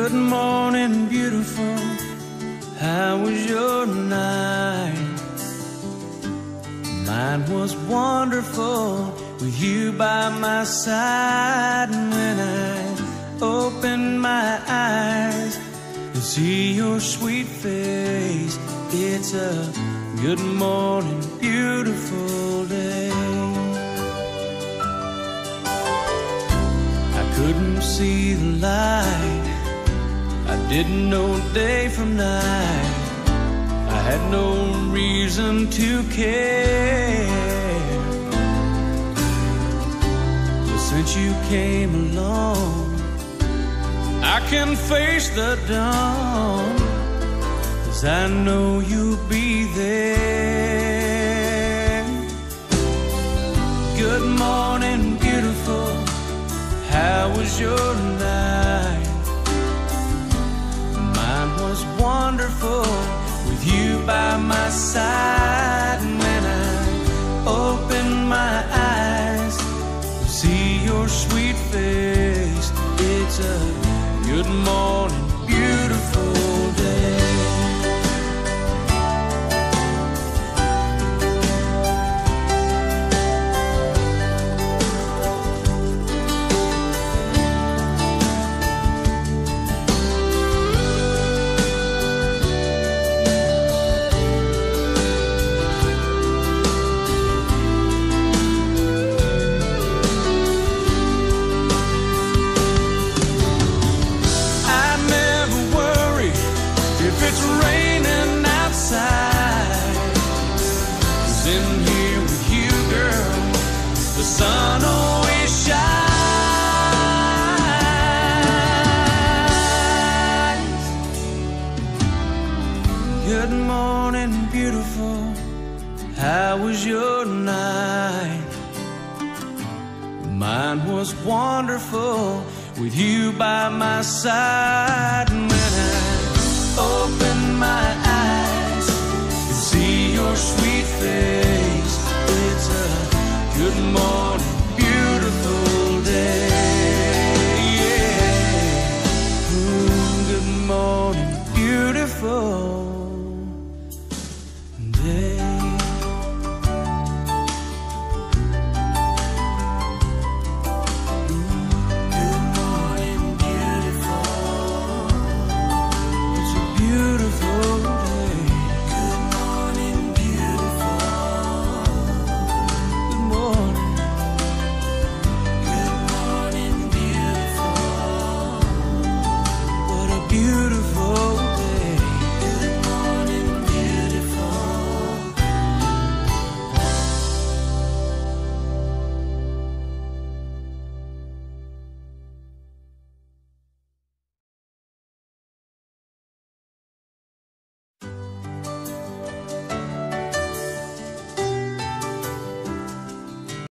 Good morning, beautiful. How was your night? Mine was wonderful with you by my side. And when I opened my eyes to see your sweet face, it's a good morning, beautiful day. I couldn't see the light. I didn't know day from night. I had no reason to care. But since you came along, I can face the dawn. Cause I know you'll be there. Good morning, beautiful. How was your night? Side. And when I opened my eyes see your sweet face, it's a good morning, How was your night? Mine was wonderful with you by my side. Morning,